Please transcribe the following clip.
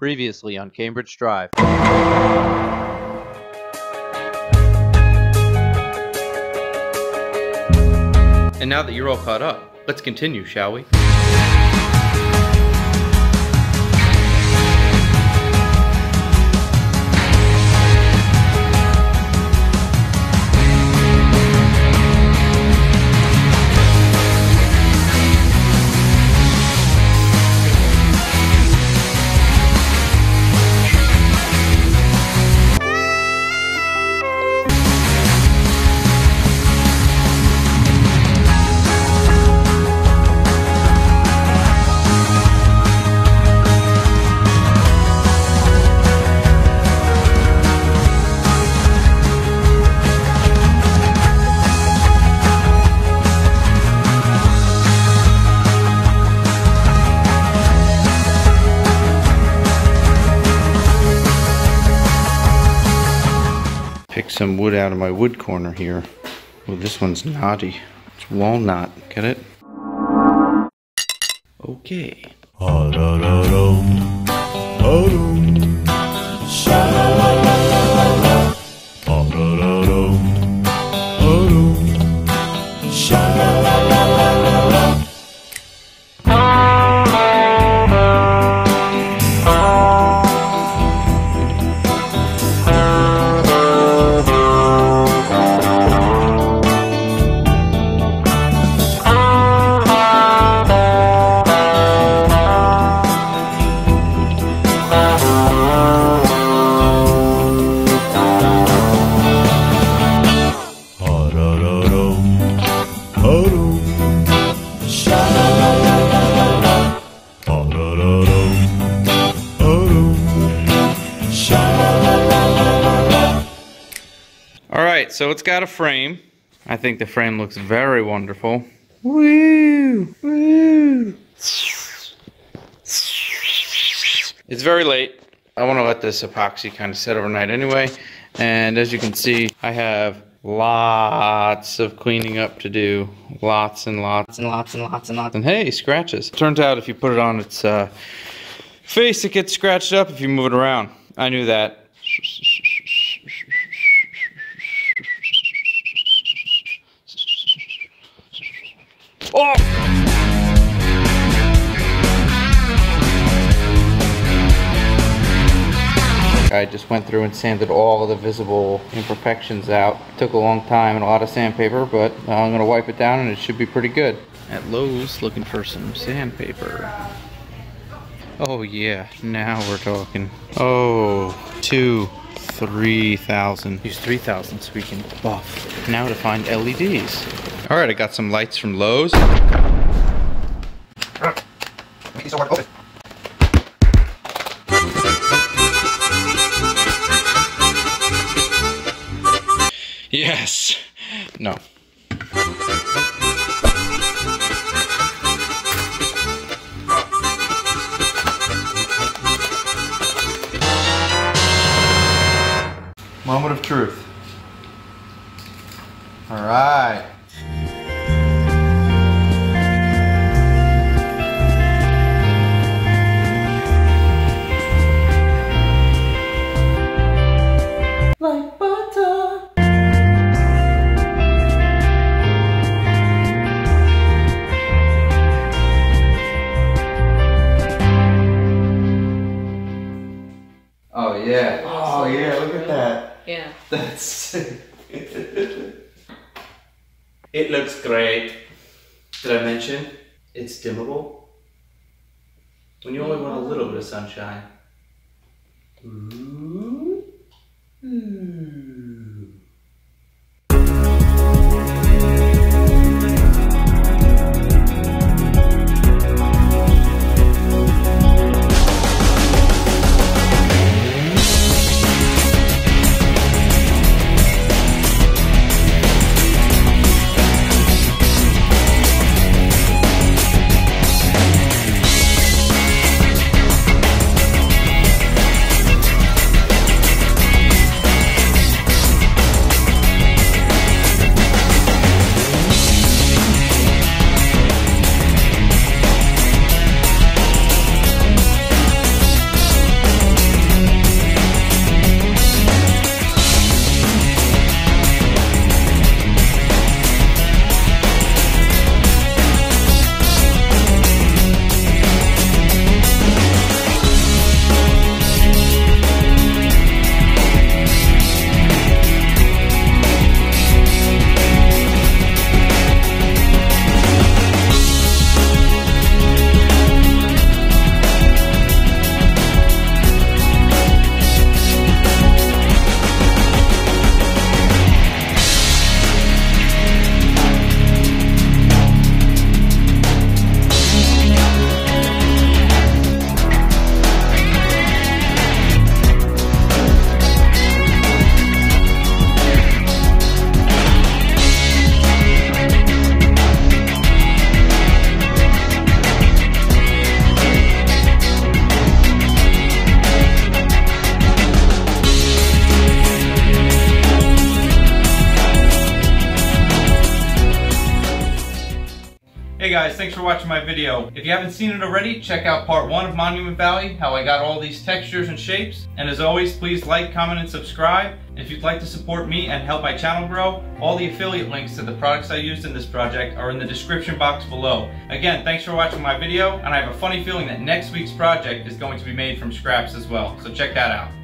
Previously on Cambridge Drive. And now that you're all caught up, let's continue, shall we? Pick some wood out of my wood corner here. Well, this one's knotty. It's walnut. Get it? Okay. So it's got a frame. I think the frame looks very wonderful. Woo! Woo! It's very late. I want to let this epoxy kind of set overnight anyway. And as you can see, I have lots of cleaning up to do. Lots and lots and lots and lots and lots. And hey, scratches. Turns out if you put it on its uh, face, it gets scratched up if you move it around. I knew that. Oh! I just went through and sanded all of the visible imperfections out. Took a long time and a lot of sandpaper, but I'm gonna wipe it down and it should be pretty good. At Lowe's, looking for some sandpaper. Oh yeah, now we're talking. Oh, two, three thousand. Use three thousand so we can buff. Now to find LEDs. All right, I got some lights from Lowe's. Yes. No. Moment of truth. All right. Like butter. Oh yeah. Oh yeah, look at that. Yeah. That's It looks great. Did I mention it's dimmable? When you only want a little bit of sunshine. Ooh. Ooh. Hey guys, thanks for watching my video. If you haven't seen it already, check out part one of Monument Valley, how I got all these textures and shapes. And as always, please like, comment, and subscribe. If you'd like to support me and help my channel grow, all the affiliate links to the products I used in this project are in the description box below. Again, thanks for watching my video, and I have a funny feeling that next week's project is going to be made from scraps as well, so check that out.